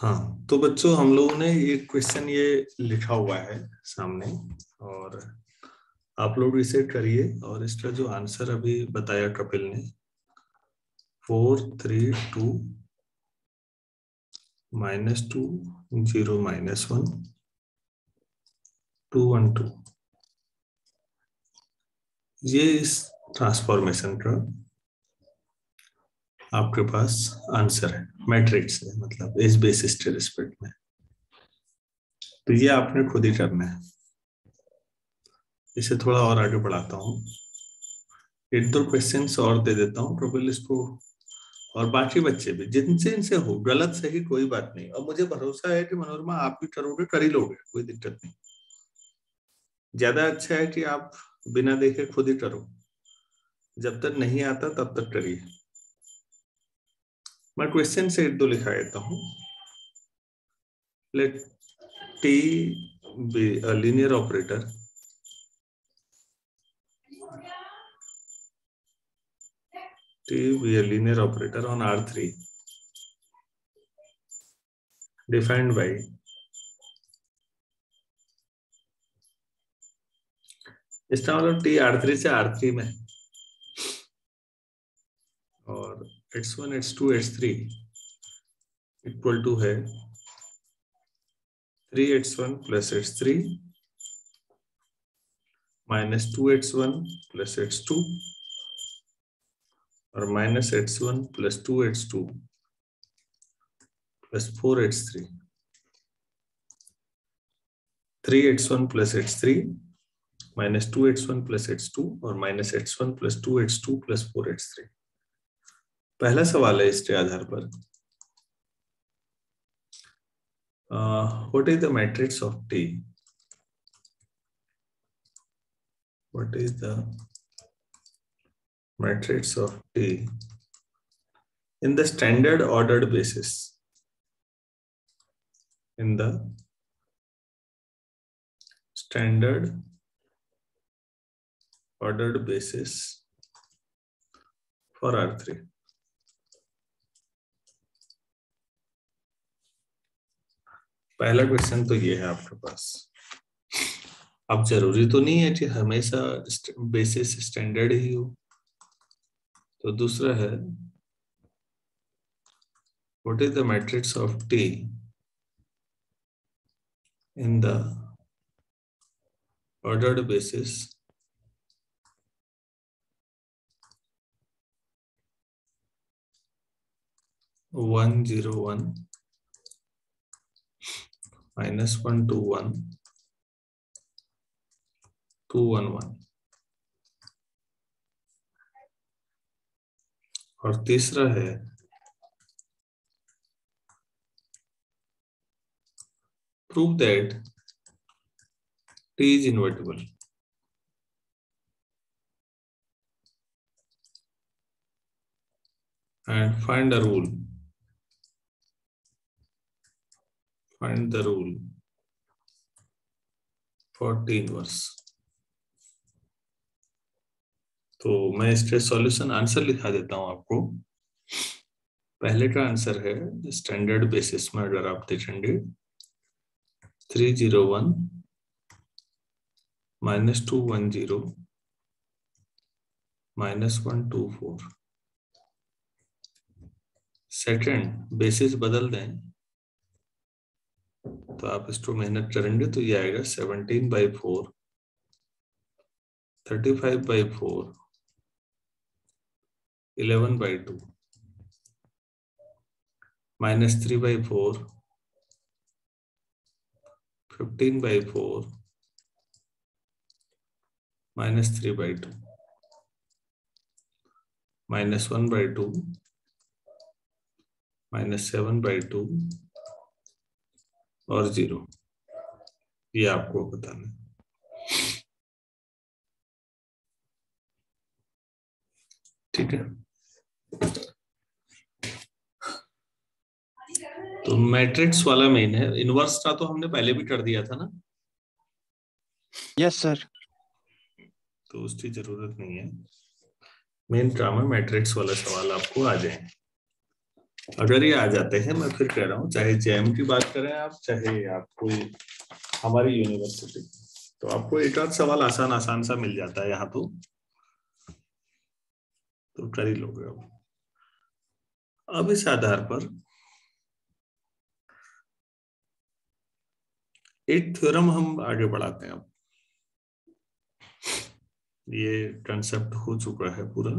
हाँ तो बच्चों, हम लोगों ने एक क्वेश्चन ये लिखा हुआ है सामने और आप लोग इसे करिए और इसका जो आंसर अभी बताया कपिल ने four three two minus two zero minus one two one two ये इस ट्रांसफॉर्मेशन का आपके पास आंसर है मैट्रिक्स है मतलब इस बेसिस रिस्पेक्ट में। तो ये आपने खुद ही करना है। इसे थोड़ा और आगे बढ़ाता हूँ। एक दो क्वेश्चन और दे देता हूँ प्रबल इसको। और बाकी बच्चे भी, जिनसे इनसे हो, गलत सही कोई बात नहीं। और मुझे भरोसा है कि मनोरमा आप भी करोगे, कर ही लोगे, कोई दिक्कत नहीं। ज़्यादा अच्छा है कि आप बिना देखे खुद ही करो। जब तक नहीं आता, तब तक करिए। मैं क्वेश्चन से दो लिखा देता हूँ। Let T be linear operator T be a linear operator on R three defined by इसका मतलब टी आर थ्री से आर थ्री में X one X two X three equal to है three X one plus X three minus two X one plus X two और minus X one plus two X two plus four X three three X one plus X three minus two X one plus X two और minus X one plus two X two plus four X three पहला सवाल है इसके आधार पर। What is the matrix of T what is the matrix of T in the standard ordered basis in the standard ordered basis for R3. पहला question तो ये है आपके पास। अब ज़रूरी तो नहीं है कि हमेशा बेसिस स्टैंडर्ड ही हो। तो दूसरा है what is the matrix of T in the ordered basis? One zero one minus one two one two one one और तीसरा है prove that t is invertible and find a rule find the rule. For t inverse तो मैं इसके solution answer लिखा देता हूँ आपको। पहले का आंसर है स्टैंडर्ड बेसिस में अगर आप देखेंगे। Three zero one minus two one zero minus one two four second basis बदल दें। तो आप इसको मेहनत करेंगे तो ये आएगा seventeen by four thirty five by four eleven by two minus three by four fifteen by four minus three by two minus one by two minus seven by two और ज़ीरो। ये आपको बताना है। ठीक है। तो मैट्रिक्स वाला main है। इनवर्स का तो हमने पहले भी कर दिया था ना? यस सर तो उसकी ज़रूरत नहीं है। मेन ड्रामा मैट्रिक्स वाला सवाल आपको आ जाए। अगर ये आ जाते हैं, मैं फिर कह रहा हूँ, चाहे जेएम की बात करें आप, चाहे आप कोई हमारी यूनिवर्सिटी तो आपको एक आध सवाल आसान आसान सा मिल जाता है यहाँ तो। तो कर ही लोगे अब। अब इस आधार पर एक थ्योरम हम आगे बढ़ाते हैं अब। ये कंसेप्ट हो चुका है पूरा।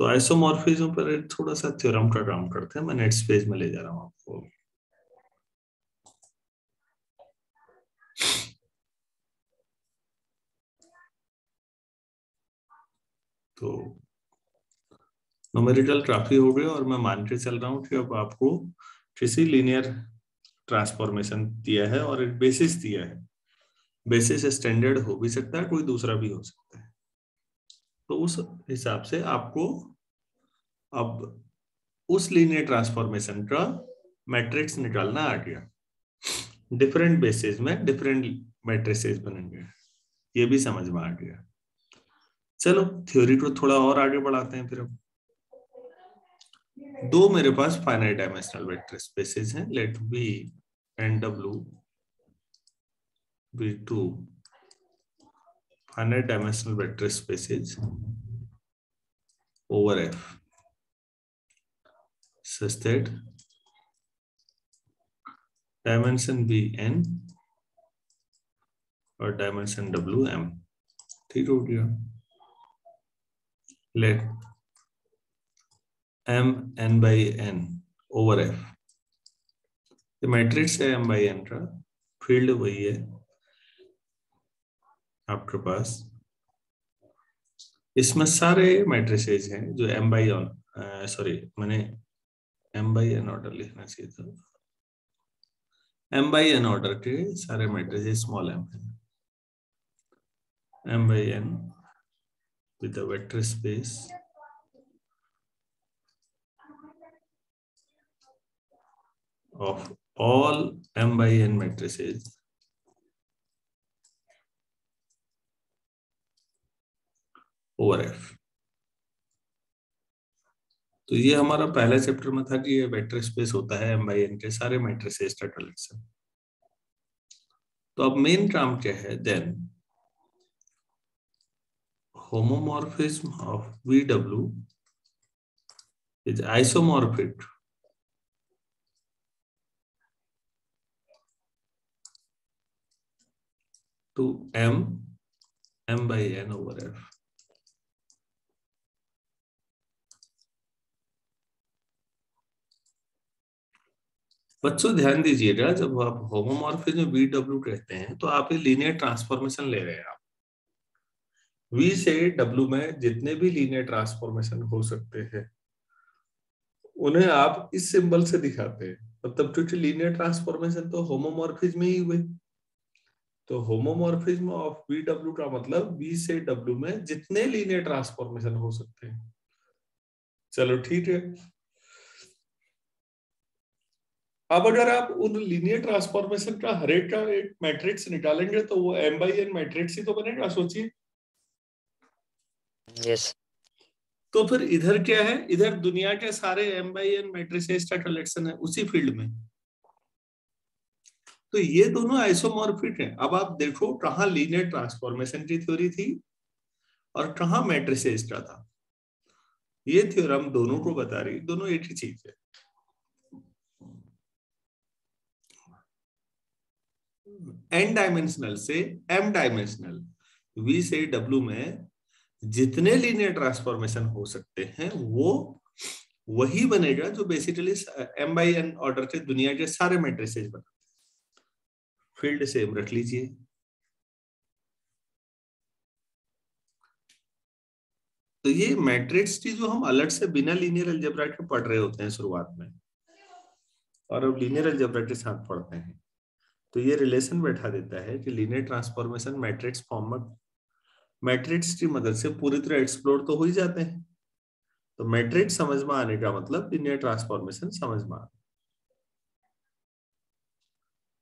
तो आइसोमॉर्फिज्म पर थोड़ा सा थ्योरम का काम करते हैं। मैं नेक्स्ट पेज में ले जा रहा हूँ आपको। तो नोमेरिकल काफ़ी हो गया और मैं मान के चल रहा हूँ कि अब आपको किसी लीनियर ट्रांसफॉर्मेशन दिया है और एक बेसिस दिया है। बेसिस स्टैंडर्ड हो भी सकता है, कोई दूसरा भी हो सकता है। तो उस हिसाब से आपको अब उस लीनियर ट्रांसफॉर्मेशन का मैट्रिक्स निकालना आ गया। डिफरेंट बेसिस में डिफरेंट मैट्रिसेस बनेंगे। ये भी समझ में आ गया। चलो थ्योरी को थोड़ा और आगे बढ़ाते हैं फिर अब। दो मेरे पास फाइनाइट डायमेंशनल वेक्टर स्पेसेस हैं। Let V and W be two finite dimensional vector spaces over F such that dimension be n और dimension w m ठीक हो गया m n by n over f ये मैट्रिक्स है m by n का field वही है आपके पास। इसमें सारे मैट्रिसेज हैं जो एम बाई ऑन सॉरी मैंने एम बाई एन ऑर्डर लिखना चाहिए था। एम बाई एन ऑर्डर के सारे मैट्रिसेज स्मॉल एम है। M by N with the vector space of all m by n over F तो ये हमारा पहले चैप्टर में था कि ये वेक्टर स्पेस होता है एम बाई एन के सारे मैट्रिसेस का कलेक्शन तो अब मेन काम क्या है? Then homomorphism of VW is isomorphic. to M M by N over F. बच्चों ध्यान दीजिएगा, जब आप होमोमॉर्फिज्म वी डब्ल्यू कहते हैं तो आप लीनियर ट्रांसफॉर्मेशन ले रहे हैं आप। वी से डब्ल्यू में जितने भी लीनियर ट्रांसफॉर्मेशन हो सकते हैं, उन्हें आप इस सिंबल से दिखाते हैं। मतलब क्योंकि लीनियर ट्रांसफॉर्मेशन तो होमोमॉर्फिज्म ही हुए। तो होमोमॉर्फिज्म ऑफ़ वी डब्ल्यू का मतलब वी से डब्ल्यू में जितने लीनियर ट्रांसफॉर्मेशन हो सकते हैं। चलो ठीक है। अब अगर आप उन लीनियर ट्रांसफॉर्मेशन का हरेक का एक मैट्रिक्स निकालेंगे तो वो एम बाई एन मैट्रिक्स ही तो बनेगा सोचिए। यस तो फिर इधर क्या है? इधर दुनिया के सारे एम बाई एन मैट्रिसेस का कलेक्शन है उसी फ़ील्ड में। तो ये दोनों आइसोमॉर्फिक हैं। अब आप देखो कहा लीनियर ट्रांसफॉर्मेशन की थ्योरी थी और कहा मैट्रिसेस का था। ये थ्योरम दोनों को बता रही दोनों एक ही चीज़ है। एन डायमेंशनल से एम डायमेंशनल वी से डब्ल्यू में जितने लीनियर ट्रांसफॉर्मेशन हो सकते हैं, वो वही बनेगा जो basically M by N order के दुनिया के सारे मैट्रिसेज बनाते फ़ील्ड सेम रख लीजिए। तो ये मैट्रिक्स की जो हम अलग से बिना लीनियर अलजेब्रा के पढ़ रहे होते हैं शुरुआत में, और अब लीनियर अलजेब्रा के साथ पढ़ते हैं। तो ये रिलेशन बैठा देता है कि लीनियर ट्रांसफॉर्मेशन मैट्रिक्स फॉर्म में मैट्रिक्स की मदद से पूरी तरह एक्सप्लोर तो हो ही जाते हैं। तो मैट्रिक्स समझ में आने का मतलब लीनियर ट्रांसफॉर्मेशन समझ में आना।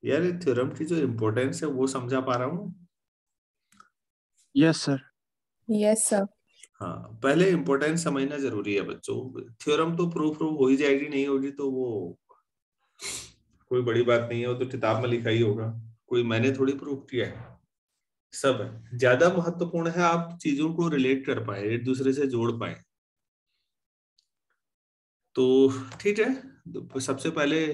यार ये थ्योरम की जो इम्पोर्टेंस है वो समझा पा रहा हूँ यस सर यस सर हाँ पहले इंपॉर्टेंस समझना ज़रूरी है बच्चों। थ्योरम तो प्रूफ प्रूफ हो ही जाएगी नहीं होगी तो वो कोई बड़ी बात नहीं है, वो तो किताब में लिखा ही होगा। कोई मैंने थोड़ी प्रूफ किया है। सब है। ज़्यादा महत्वपूर्ण है आप चीज़ों को रिलेट कर पाए, एक दूसरे से जोड़ पाए। तो ठीक है। तो सबसे पहले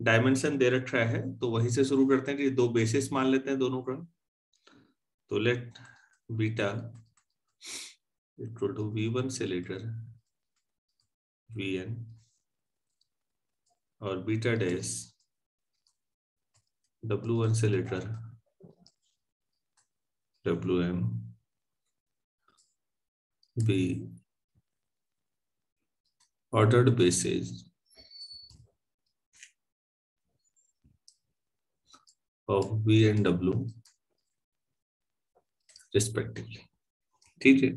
डायमेंशन दे रखा है तो वहीं से शुरू करते हैं कि दो बेसिस मान लेते हैं दोनों का। तो let beta equal to V one से लेकर वी एन और बीटा डैश डब्ल्यू वन से लेकर W M be ordered basis of V and W respectively. ठीक है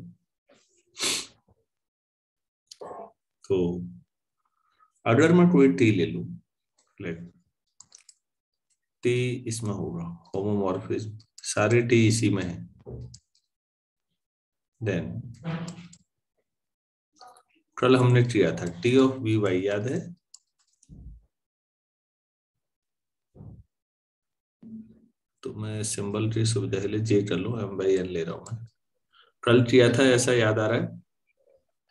तो अगर मैं कोई टी ले लू लाइक टी इसमें होगा होमोमॉर्फिज्म सारे टी इसी में है। देन कल हमने किया था टी ऑफ़ वी वाई याद है? तो मैं सिंबल की सुविधा के लिए जे कर लू एम बाई एन ले रहा हूँ मैं। कल किया था ऐसा याद आ रहा है?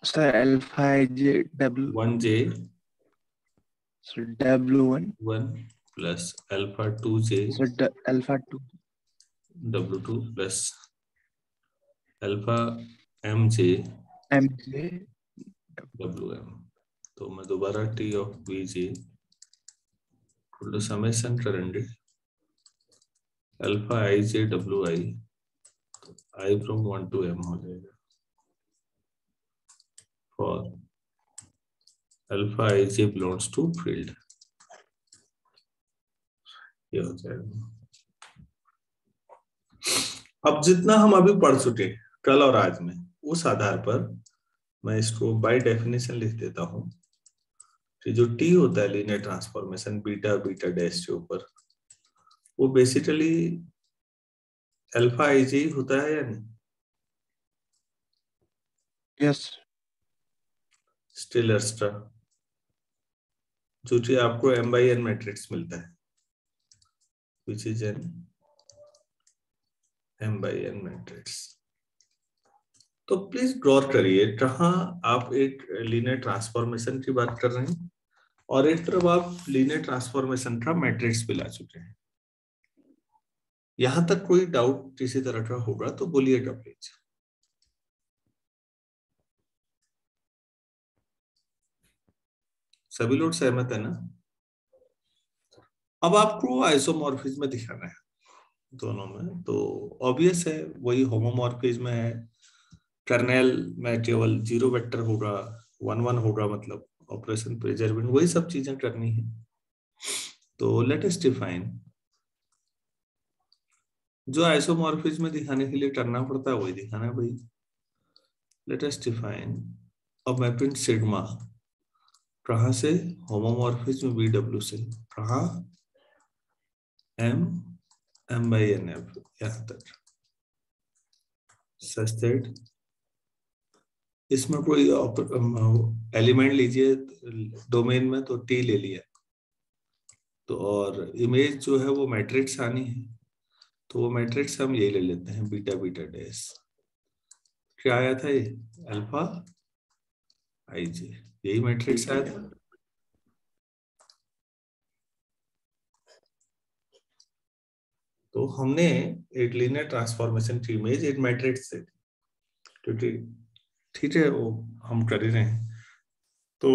Sir alpha J W one J W one one plus alpha two J alpha two W two plus alpha M J M J W M तो मैं दोबारा T of V J summation करेंगे alpha I J W I तो I from one to M हो जाएगा. For alpha I J belongs to field ये हो जाएगा। अब जितना हम अभी पढ़ चुके कल और आज में उस आधार पर मैं इसको बाय डेफिनेशन लिख देता हूँ कि जो टी होता है linear transformation beta beta dash के ऊपर वो बेसिकली अल्फ़ा आई जी होता है या नहीं? यस स्टिल एक्स्ट्रा जो कि आपको एम बाई एन मैट्रिक्स मिलता है। Which is N M by N matrix तो प्लीज़ गौर करिए। जहाँ आप एक लीनियर ट्रांसफॉर्मेशन की बात कर रहे हैं, और एक तरफ़ आप लीनियर ट्रांसफॉर्मेशन का मैट्रिक्स भी ला चुके हैं। यहाँ तक कोई डाउट किसी तरह का होगा तो बोलिएगा प्लीज़ सभी लोग सहमत है ना? अब आपको आइसोमॉर्फिज्म दिखाना है दोनों में तो ऑब्वियस है, वही होमोमॉर्फिज्म है कर्नेल में केवल ज़ीरो वेक्टर होगा वन वन होगा मतलब ऑपरेशन प्रिजर्विंग वही सब चीज़ें करनी है। तो लेट अस डिफाइन जो आइसोमॉर्फिज्म दिखाने के लिए करना पड़ता है, वही दिखाना है भाई। Let us define a mapping sigma कहा से? होमोमॉर्फिज्म बी डब्ल्यू से, कहा? एम बाई एन एफ़ यहाँ तक सच दैट इसमें कोई एलिमेंट लीजिए डोमेन में तो टी ले लिया। तो और इमेज जो है वो मैट्रिक्स आनी है। तो वो मैट्रिक्स हम यही ले लेते हैं बीटा बीटा डैश क्या आया था ये? अल्फ़ा आई जे यही मैट्रिक्स आया था। तो हमने एक लीनियर ट्रांसफॉर्मेशन की इमेज एक मैट्रिक्स से क्योंकि ठीक है वो हम कर ही रहे हैं। तो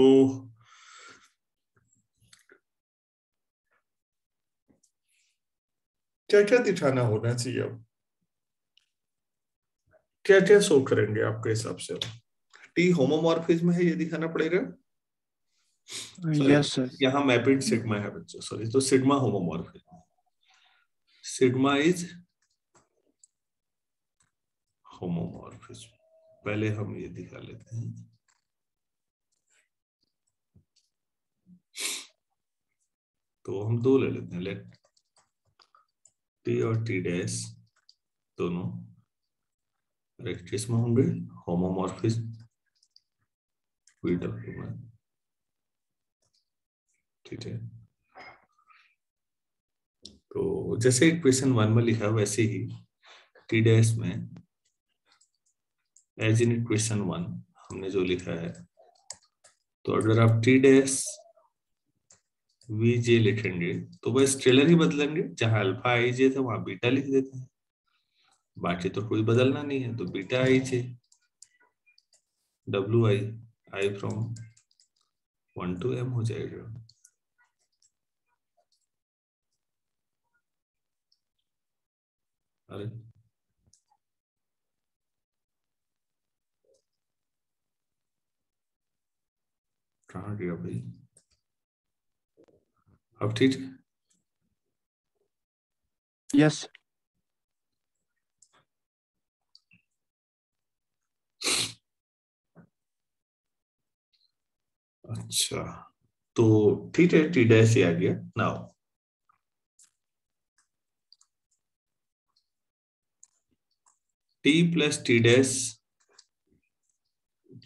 क्या क्या दिखाना होना चाहिए अब? क्या क्या शो करेंगे आपके हिसाब से टी होमोमॉर्फिज्म है ये दिखाना पड़ेगा? यस सर यहाँ मैपिड सिग्मा है बच्चों। सॉरी तो sigma homomorphism sigma is homomorphism पहले हम ये दिखा लेते हैं। तो हम दो ले लेते हैं। लेट टी और टी डैश दोनों किसमें होंगे। होमोमॉर्फिज्म में ठीक है? तो जैसे इक्वेशन वन में लिखा वैसे ही टी डैश में एज इन इक्वेशन वन हमने जो लिखा है तो अगर आप टी डैश वी जे लिखेंगे तो वह स्ट्रेलर ही बदलेंगे। जहाँ अल्फ़ा आई जे था, वहाँ बीटा लिख देते हैं। बाकी तो कोई बदलना नहीं है तो beta I J W I I from one to M हो जाएगा। गया भाई? अब ठीक यस अच्छा तो ठीक है टी डैश आ गया। Now T plus T dash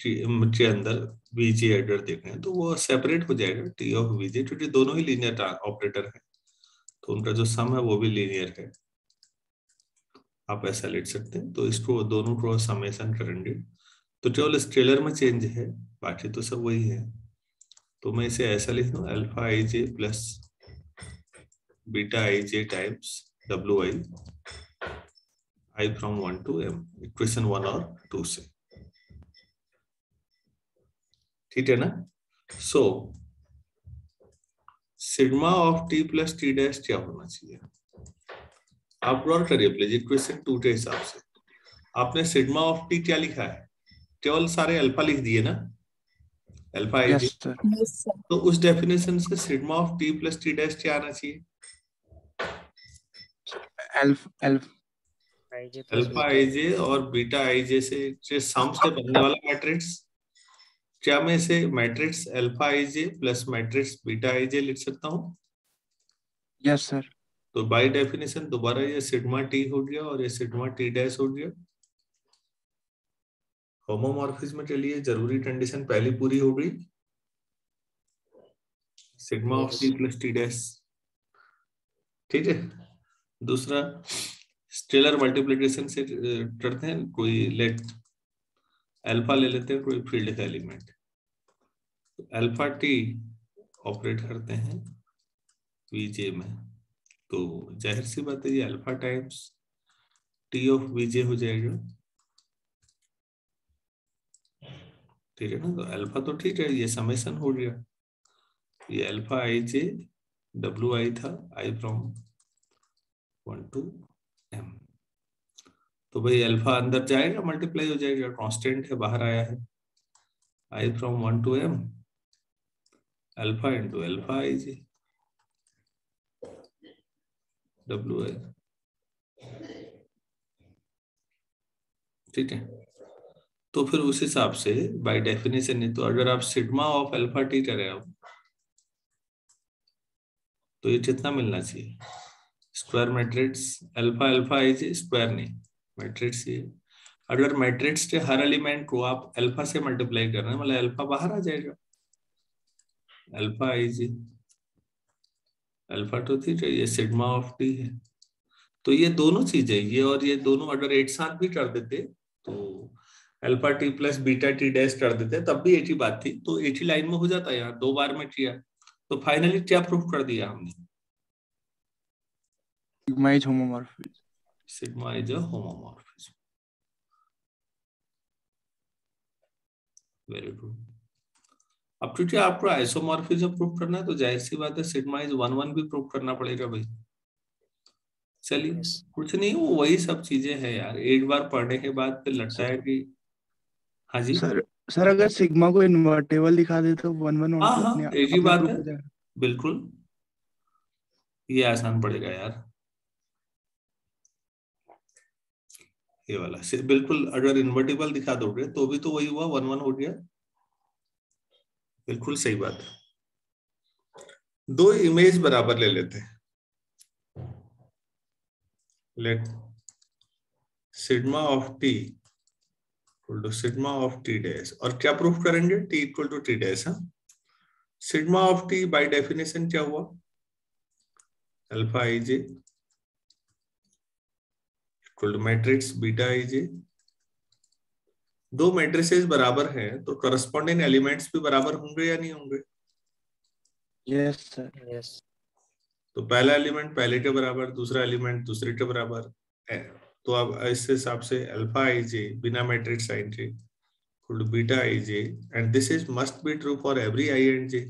के अंदर वीजे एडर देखें तो वो सेपरेट हो जाएगा टी ऑफ़ वीजे क्योंकि दोनों ही लीनियर ऑपरेटर है। तो उनका जो सम है वो भी लीनियर है। आप ऐसा लिख सकते हैं। तो इसको दोनों को समेशन करेंगे। तो केवल स्केलर में चेंज है, बाकी तो सब वही है। तो मैं इसे ऐसा लिख दू alpha I J plus beta I J times W I I from one to M equation one और टू से ठीक है ना? So sigma of T plus T dash क्या होना चाहिए? आप ड्रॉ करिए प्लीज़ इक्वेशन टू के हिसाब से। आपने सिग्मा ऑफ़ टी क्या लिखा है? केवल सारे अल्फ़ा लिख दिए ना? अल्फ़ा yes, तो उस डेफिनेशन से sigma of T plus T dash क्या आना चाहिए? अल्फ़ा आई जे और बीटा आई जे से सम से बनने वाला मैट्रिक्स क्या मैं इसे matrix alpha I J plus matrix beta I J लिख सकता हूँ? यस सर तो बाय डेफिनेशन दोबारा ये सिग्मा टी हो गया और ये सिग्मा टी डैश हो गया। होमोमॉर्फिज्म के लिए ज़रूरी कंडीशन पहली पूरी हो गई। Sigma of T plus T dash ठीक है? दूसरा स्टेलर मल्टीप्लिकेशन से करते हैं, कोई लेट अल्फ़ा ले लेते हैं, कोई फ़ील्ड का एलिमेंट अल्फ़ा टी ऑपरेट करते हैं वीजे में। तो ज़ाहिर सी बात है, ये alpha times T of V J हो जाएगा। ठीक है ना? तो अल्फ़ा तो ठीक है, ये समेसन हो गया। ये alpha I J W I था I from one to M तो भाई अल्फ़ा अंदर जाएगा मल्टीप्लाई हो जाएगा कांस्टेंट है, बाहर आया है। I from one to M alpha into alpha I J W I ठीक है? तो फिर उस हिसाब से बाय डेफिनेशन तो अगर आप सिग्मा ऑफ़ अल्फ़ा टी करें आप तो ये कितना मिलना चाहिए? Square matrix alpha alpha I J square नहीं। मैट्रिक्स ये। अगर मैट्रिक्स के हर एलिमेंट को आप अल्फ़ा से मल्टीप्लाई कर रहे हैं मतलब अल्फ़ा बाहर आ जाएगा। अल्फ़ा आई जी अल्फ़ा ठीक है ये सिग्मा ऑफ़ टी है। तो ये दोनों चीज़ें, ये और ये दोनों अगर एक साथ भी कर देते तो alpha T plus beta T dash कर देते, तब भी ही बात थी। तो ही लाइन में हो जाता यार, दो बार में किया। तो फाइनली क्या प्रूफ कर दिया हमने? Sigma is a homomorphism very good अब क्योंकि आपको आइसोमॉर्फिज्म प्रूफ करना है तो ज़ाहिर सी बात है सिग्मा इज़ वन वन भी प्रूफ करना पड़ेगा भाई। चलिए yes. कुछ नहीं वो वही सब चीज़ें हैं यार। एक बार पढ़ने के बाद फिर लगता है कि हाँ जी? सर सर अगर सिग्मा को इन्वर्टेबल दिखा दे तो वन वन हाँ हाँ एक ही बात है। बिल्कुल। ये आसान पड़ेगा यार। ये वाला। बिल्कुल अगर इन्वर्टेबल दिखा दोगे तो भी तो वही हुआ वन वन हो गया। बिल्कुल सही बात दो इमेज बराबर ले लेते हैं। Let sigma of T equal to sigma of T dash और क्या प्रूफ करेंगे? T equal to T dash हाँ। Sigma of T by definition क्या हुआ? Alpha I J equal to matrix beta I J दो मैट्रिसेस बराबर हैं तो करस्पॉन्डिंग एलिमेंट्स भी बराबर होंगे या नहीं होंगे? यस सर यस तो पहला एलिमेंट पहले के बराबर दूसरा एलिमेंट दूसरे के बराबर है तो अब इस हिसाब से अल्फ़ा आई जे बिना matrix I J equal to beta I J and this is must be true for every I and J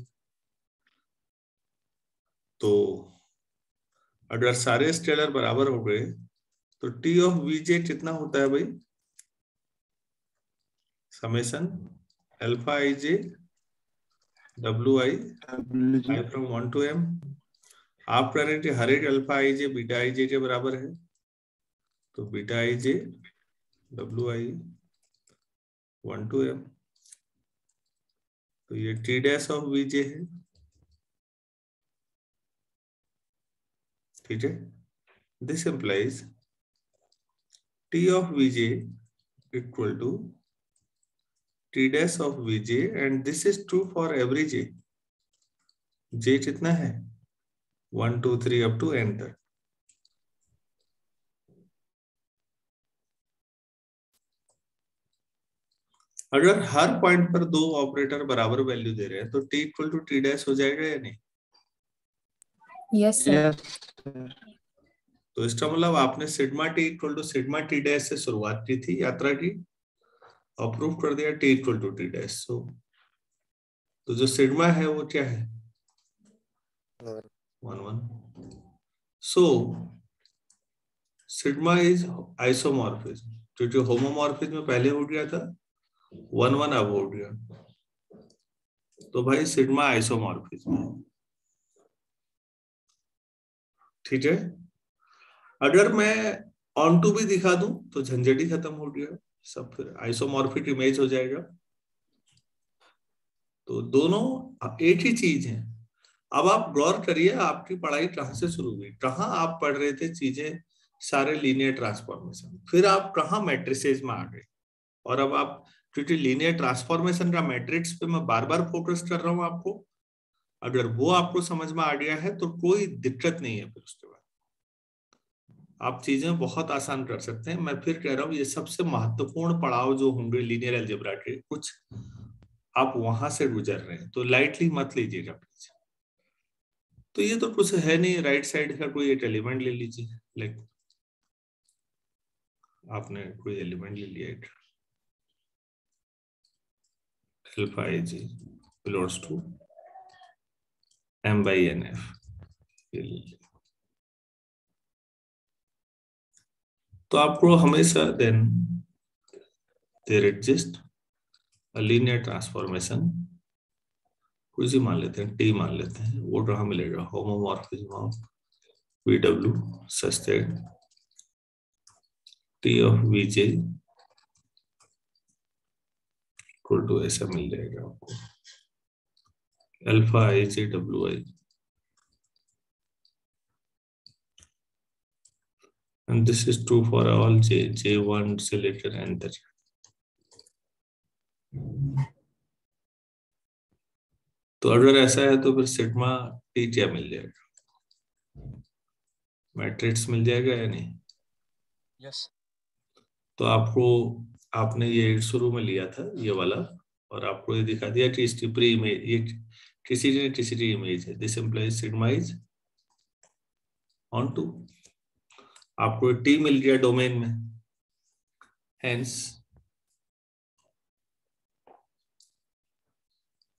तो अगर सारे स्केलर बराबर हो गए तो टी ऑफ़ वीजे कितना होता है भाई? Summation alpha I J W I I from one to M आप कह रहे कि हर एक अल्फ़ा आई जे बीटा आई जे के बराबर है। तो beta I J W I one to M तो ये T dash of V J है। ठीक है? This implies t of vj equal to t dash of vj and this is true for every j. J कितना है? One two three up to N तक अगर हर point पर दो operator बराबर वैल्यू दे रहे हैं तो t equal to T dash हो जाएगा या नहीं? यस सर तो इसका मतलब आपने sigma T equal to sigma T dash से शुरुआत की थी यात्रा की और प्रूव कर दिया T equal to T dash so तो जो सिग्मा है वो क्या है? One one so sigma is isomorphism क्योंकि होमोमॉर्फिज्म पहले हो गया था वन वन अब हो गया। तो भाई सिग्मा आइसोमॉर्फिज्म ठीक है? अगर मैं ऑन टू भी दिखा दूँ तो झंझट ही खत्म हो गया, सब आइसोमॉर्फिक इमेज हो जाएगा। तो दोनों एक ही चीज़ है। अब आप गौर करिए, आपकी पढ़ाई कहाँ से शुरू हुई? कहाँ आप पढ़ रहे थे चीज़ें सारे लीनियर ट्रांसफॉर्मेशन फिर आप कहाँ मैट्रिसेज में आ गए? और अब आप, क्योंकि लीनियर ट्रांसफॉर्मेशन का मैट्रिक्स पे मैं बार बार फोकस कर रहा हूँ आपको, अगर वो आपको समझ में आ गया है तो कोई दिक्कत नहीं है फिर उसके आप चीज़ें बहुत आसान कर सकते हैं। मैं फिर कह रहा हूँ, ये सबसे महत्वपूर्ण पड़ाव जो होंगे लीनियर एल्जेब्रा के कुछ आप वहाँ से गुजर रहे हैं तो लाइटली मत लीजिएगा प्लीज़ तो ये तो कुछ है नहीं राइट साइड का कोई एक एलिमेंट ले लीजिए लाइक आपने कोई एलिमेंट ले लिया एक। Alpha G to M by N F ये ले लीजिए। तो आपको हमेशा then there exist a linear transformation कोई सी मान लेते हैं टी मान लेते हैं, वो कहाँ मिलेगा homomorphism of V W that T of V J equal to ऐसा मिल जाएगा आपको alpha I J W I and this is true for all j j1 selector and the तो अगर ऐसा है तो फिर सिग्मा टी क्या मिल जाएगा। मैट्रिक्स मिल जाएगा या नहीं? Yes yes. तो आपको आपने ये शुरू में लिया था ये वाला और आपको ये दिखा दिया कि इसकी प्री इमेज ये किसी ने किसी इमेज है। This implies sigma is onto आपको टी मिल गया डोमेन में। हेंस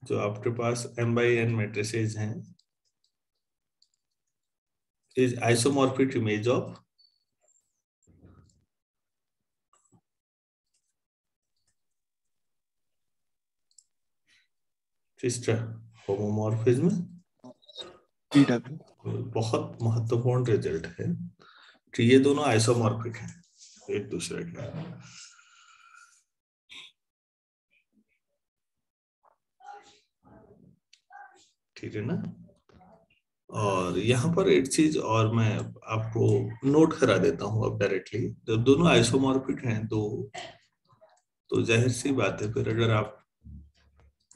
जो आपके पास एम बाई एन मेट्रिसेज हैं is isomorphic image of sister homomorphism बहुत महत्वपूर्ण रिज़ल्ट है। कि ये दोनों आइसोमॉर्फिक हैं, एक दूसरे के ठीक है ना? और यहाँ पर एक चीज़ और मैं आपको नोट करा देता हूँ अब डायरेक्टली जब दोनों आइसोमॉर्फिक हैं तो तो ज़ाहिर सी बात है, फिर अगर आप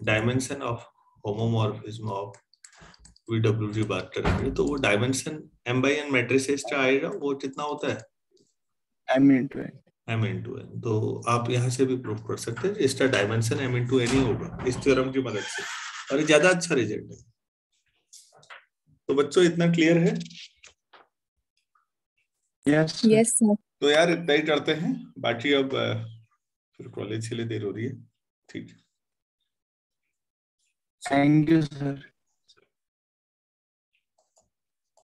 dimension of homomorphism of V W G बात करेंगे तो वो dimension M by N matrices का आएगा वो कितना होता है? M into N M into N तो आप यहाँ से भी प्रूव कर सकते हैं इसका डायमेंशन एम इंटू एन ही होगा इस थ्योरम की मदद से। और ये ज़्यादा अच्छा रिज़ल्ट है। तो बच्चों इतना क्लियर है? यस यस सर तो यार इतना ही करते हैं। बाकी अब फिर कॉलेज के लिए देर हो रही है। ठीक है। Thank you sir